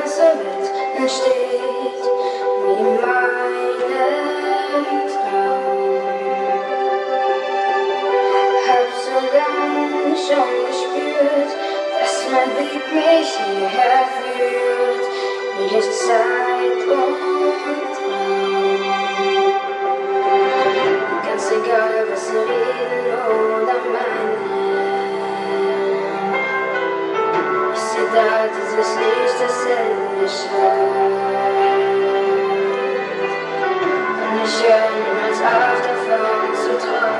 ganze Welt entsteht wie in Traum. Hab so lange schon gespürt, dass mein Blick mich hierher führt, nicht Zeit und Traum. Ganz egal, was sie reden oder meinen. bedeutet es nicht, das er nicht schläft. Und ich höre niemals auf davon zu träumen.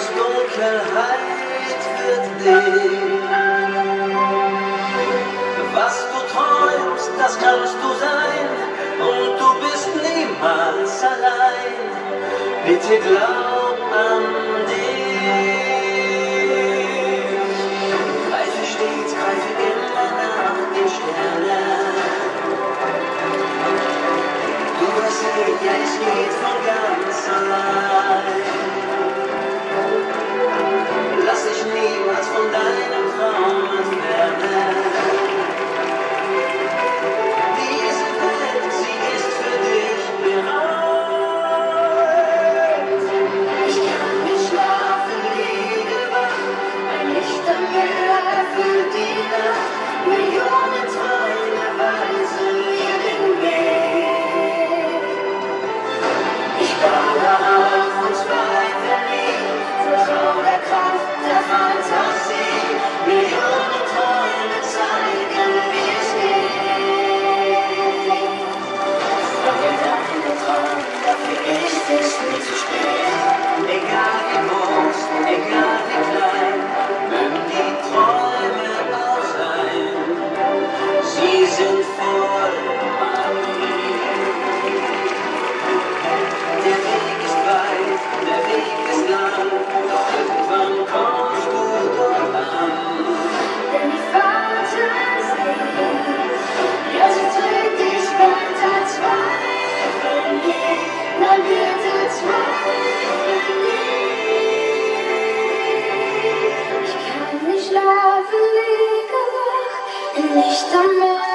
aus Dunkelheit wird Licht. Was du träumst, das kannst du sein, und du bist niemals allein. Bitte glaub an mich. nicht am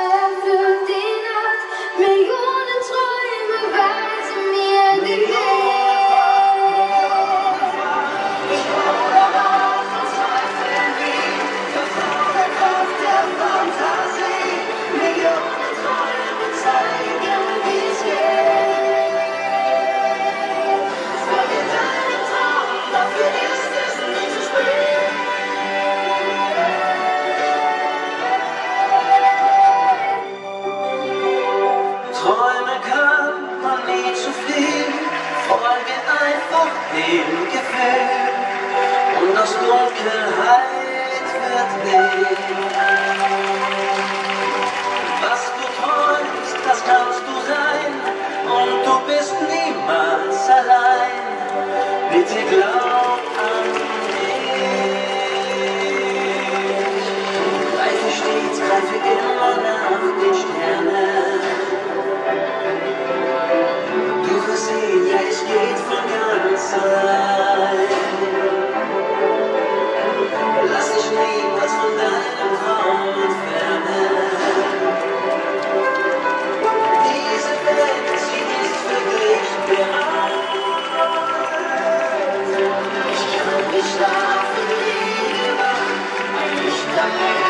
dem gefällt und aus Dunkelheit wird Licht. Was du träumst, das kannst du sein und du bist niemals allein. Bitte glaub Amen.